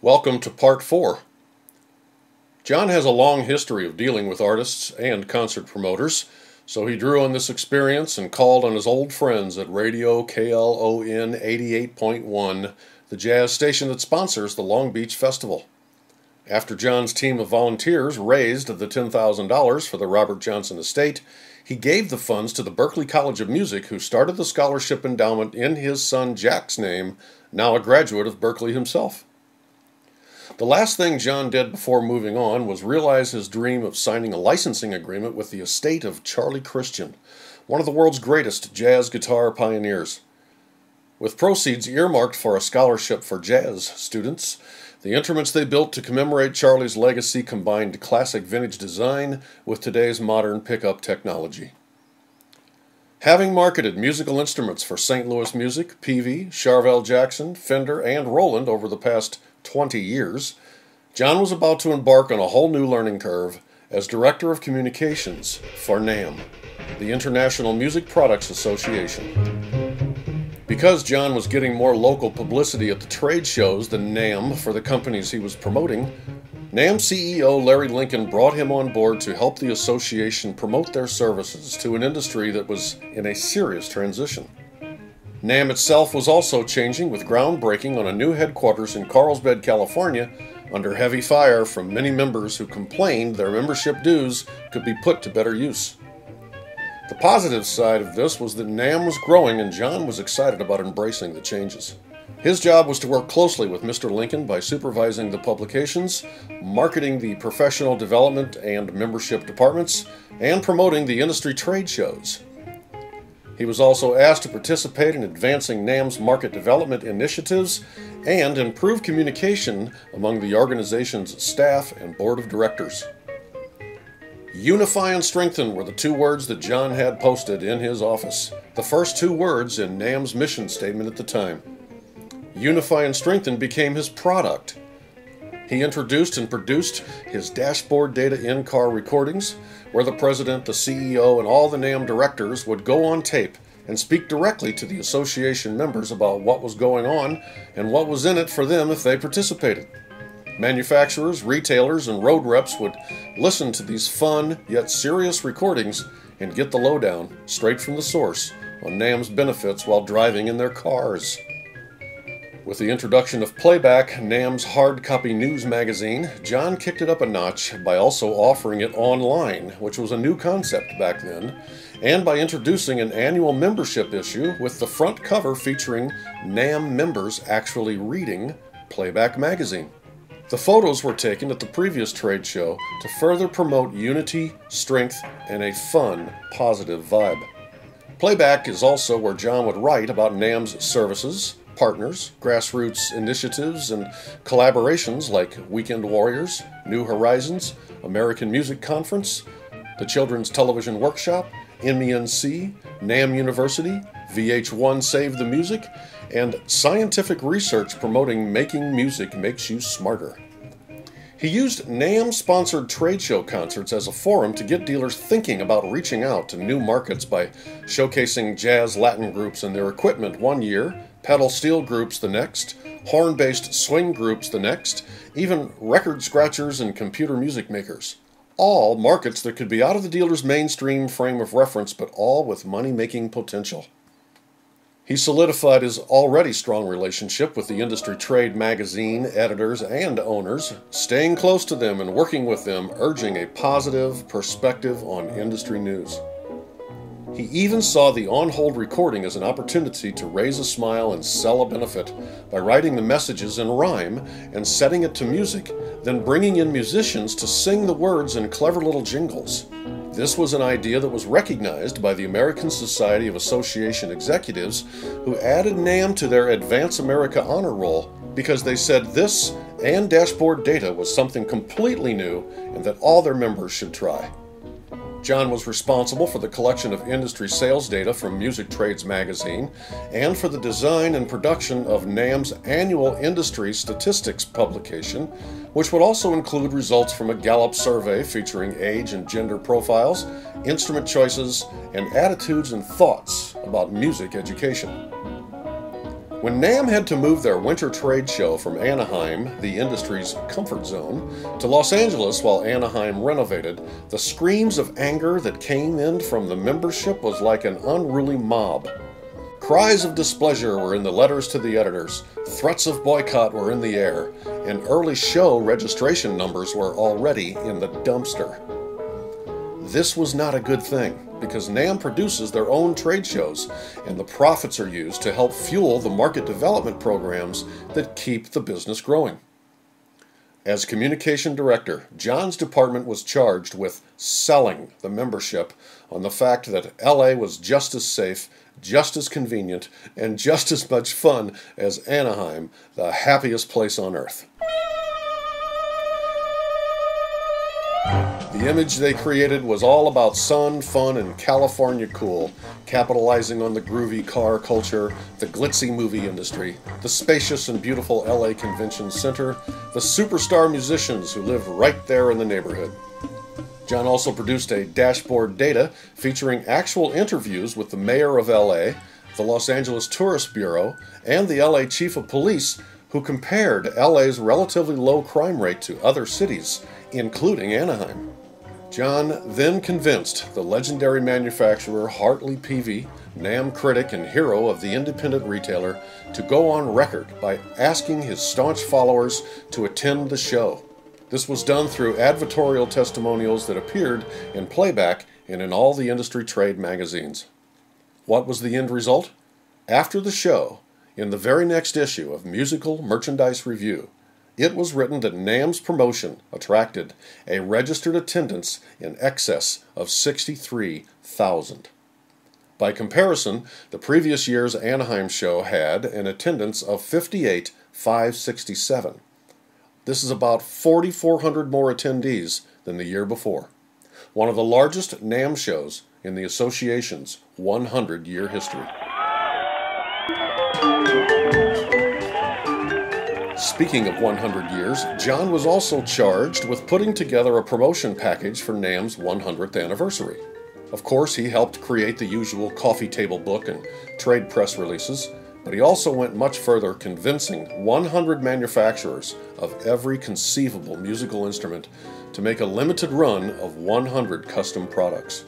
Welcome to part four. John has a long history of dealing with artists and concert promoters, so he drew on this experience and called on his old friends at Radio KLON 88.1, the jazz station that sponsors the Long Beach Festival. After John's team of volunteers raised the $10,000 for the Robert Johnson estate, he gave the funds to the Berklee College of Music, who started the scholarship endowment in his son Jack's name, now a graduate of Berklee himself. The last thing John did before moving on was realize his dream of signing a licensing agreement with the estate of Charlie Christian, one of the world's greatest jazz guitar pioneers. With proceeds earmarked for a scholarship for jazz students, the instruments they built to commemorate Charlie's legacy combined classic vintage design with today's modern pickup technology. Having marketed musical instruments for St. Louis Music, Peavey, Charvel Jackson, Fender, and Roland over the past 20 years, John was about to embark on a whole new learning curve as Director of Communications for NAMM, the International Music Products Association. Because John was getting more local publicity at the trade shows than NAMM for the companies he was promoting, NAMM CEO Larry Linkin brought him on board to help the association promote their services to an industry that was in a serious transition. NAMM itself was also changing with groundbreaking on a new headquarters in Carlsbad, California, under heavy fire from many members who complained their membership dues could be put to better use. The positive side of this was that NAMM was growing and John was excited about embracing the changes. His job was to work closely with Mr. Linkin by supervising the publications, marketing the professional development and membership departments, and promoting the industry trade shows. He was also asked to participate in advancing NAMM's market development initiatives and improve communication among the organization's staff and board of directors. Unify and strengthen were the two words that John had posted in his office, the first two words in NAMM's mission statement at the time. Unify and strengthen became his product. He introduced and produced his dashboard data in car recordings, where the president, the CEO, and all the NAMM directors would go on tape and speak directly to the association members about what was going on and what was in it for them if they participated. Manufacturers, retailers, and road reps would listen to these fun yet serious recordings and get the lowdown straight from the source on NAMM's benefits while driving in their cars. With the introduction of Playback, NAMM's hard copy news magazine, John kicked it up a notch by also offering it online, which was a new concept back then, and by introducing an annual membership issue with the front cover featuring NAMM members actually reading Playback magazine. The photos were taken at the previous trade show to further promote unity, strength, and a fun, positive vibe. Playback is also where John would write about NAMM's services, partners, grassroots initiatives, and collaborations like Weekend Warriors, New Horizons, American Music Conference, the Children's Television Workshop, MENC, NAMM University, VH1 Save the Music, and scientific research promoting making music makes you smarter. He used NAMM sponsored trade show concerts as a forum to get dealers thinking about reaching out to new markets by showcasing jazz Latin groups and their equipment one year, pedal steel groups the next, horn based swing groups the next, even record scratchers and computer music makers. All markets that could be out of the dealer's mainstream frame of reference, but all with money making potential. He solidified his already strong relationship with the industry trade magazine editors and owners, staying close to them and working with them, urging a positive perspective on industry news. He even saw the on hold recording as an opportunity to raise a smile and sell a benefit by writing the messages in rhyme and setting it to music, then bringing in musicians to sing the words in clever little jingles. This was an idea that was recognized by the American Society of Association Executives, who added NAMM to their Advance America Honor Roll because they said this and dashboard data was something completely new and that all their members should try. John was responsible for the collection of industry sales data from Music Trades magazine and for the design and production of NAMM's annual industry statistics publication, which would also include results from a Gallup survey featuring age and gender profiles, instrument choices, and attitudes and thoughts about music education. When NAMM had to move their winter trade show from Anaheim, the industry's comfort zone, to Los Angeles while Anaheim renovated, the screams of anger that came in from the membership was like an unruly mob. Cries of displeasure were in the letters to the editors, threats of boycott were in the air, and early show registration numbers were already in the dumpster. This was not a good thing because NAMM produces their own trade shows, and the profits are used to help fuel the market development programs that keep the business growing. As communication director, John's department was charged with selling the membership on the fact that LA was just as safe, just as convenient, and just as much fun as Anaheim, the happiest place on earth. The image they created was all about sun, fun, and California cool, capitalizing on the groovy car culture, the glitzy movie industry, the spacious and beautiful LA Convention Center, the superstar musicians who live right there in the neighborhood. John also produced a dashboard data featuring actual interviews with the mayor of LA, the Los Angeles Tourist Bureau, and the LA Chief of Police, who compared LA's relatively low crime rate to other cities, including Anaheim. John then convinced the legendary manufacturer Hartley Peavey, NAMM critic and hero of the independent retailer, to go on record by asking his staunch followers to attend the show. This was done through advertorial testimonials that appeared in playback and in all the industry trade magazines. What was the end result? After the show, in the very next issue of Musical Merchandise Review, it was written that NAMM's promotion attracted a registered attendance in excess of 63,000. By comparison, the previous year's Anaheim show had an attendance of 58,567. This is about 4,400 more attendees than the year before. One of the largest NAMM shows in the association's 100 year history. Speaking of 100 years, John was also charged with putting together a promotion package for NAMM's 100th anniversary. Of course, he helped create the usual coffee table book and trade press releases, but he also went much further, convincing 100 manufacturers of every conceivable musical instrument to make a limited run of 100 custom products.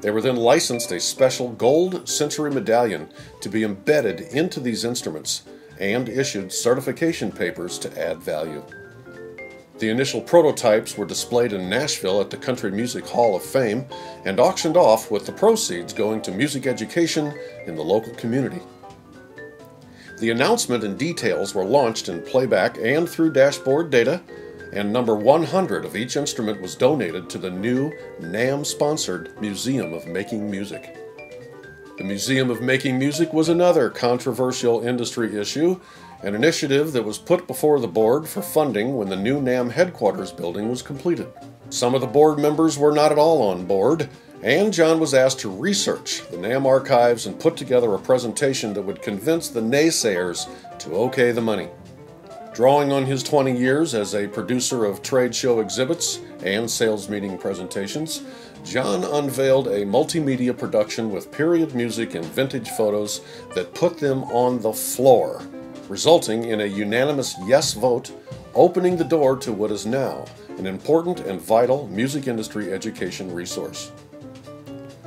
They were then licensed a special gold century medallion to be embedded into these instruments and issued certification papers to add value. The initial prototypes were displayed in Nashville at the Country Music Hall of Fame and auctioned off with the proceeds going to music education in the local community. The announcement and details were launched in playback and through dashboard data, and number 100 of each instrument was donated to the new NAMM sponsored Museum of Making Music. The Museum of Making Music was another controversial industry issue, an initiative that was put before the board for funding when the new NAMM headquarters building was completed. Some of the board members were not at all on board, and John was asked to research the NAMM archives and put together a presentation that would convince the naysayers to okay the money. Drawing on his 20 years as a producer of trade show exhibits and sales meeting presentations, John unveiled a multimedia production with period music and vintage photos that put them on the floor, resulting in a unanimous yes vote, opening the door to what is now an important and vital music industry education resource.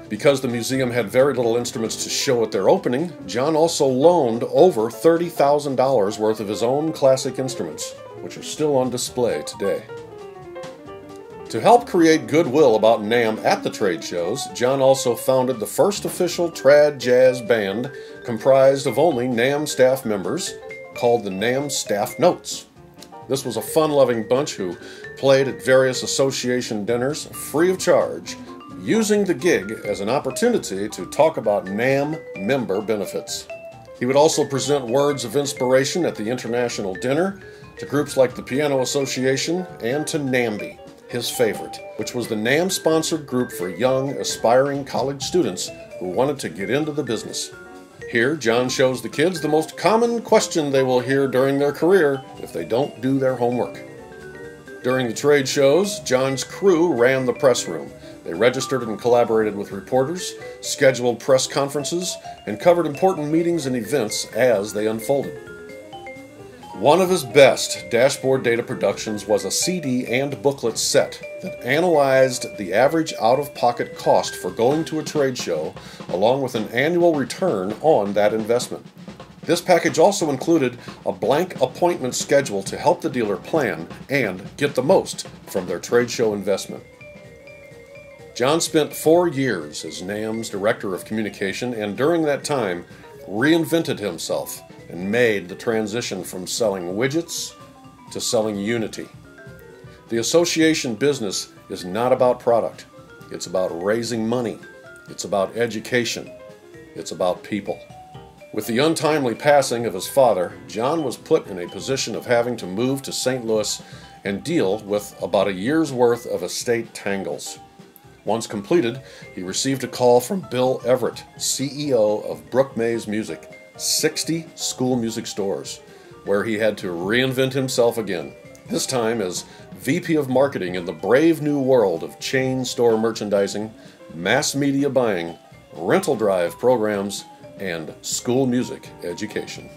Because the museum had very little instruments to show at their opening, John also loaned over $30,000 worth of his own classic instruments, which are still on display today. To help create goodwill about NAMM at the trade shows, John also founded the first official trad jazz band comprised of only NAMM staff members called the NAMM Staff Notes. This was a fun loving bunch who played at various association dinners free of charge, using the gig as an opportunity to talk about NAMM member benefits. He would also present words of inspiration at the international dinner to groups like the Piano Association and to NAMBI his favorite, which was the NAMM sponsored group for young, aspiring college students who wanted to get into the business. Here, John shows the kids the most common question they will hear during their career if they don't do their homework. During the trade shows, John's crew ran the press room, They registered and collaborated with reporters, scheduled press conferences, and covered important meetings and events as they unfolded. One of his best dashboard data productions was a CD and booklet set that analyzed the average out of pocket cost for going to a trade show, along with an annual return on that investment. This package also included a blank appointment schedule to help the dealer plan and get the most from their trade show investment. John spent four years as NAMM's Director of Communication and during that time reinvented himself and made the transition from selling widgets to selling unity. The association business is not about product, it's about raising money, it's about education, it's about people. With the untimely passing of his father, John was put in a position of having to move to St. Louis and deal with about a year's worth of estate tangles. Once completed, he received a call from Bill Everett, CEO of Brook Mays Music, 60 school music stores, where he had to reinvent himself again, this time as VP of Marketing in the brave new world of chain store merchandising, mass media buying, rental drive programs, and school music education.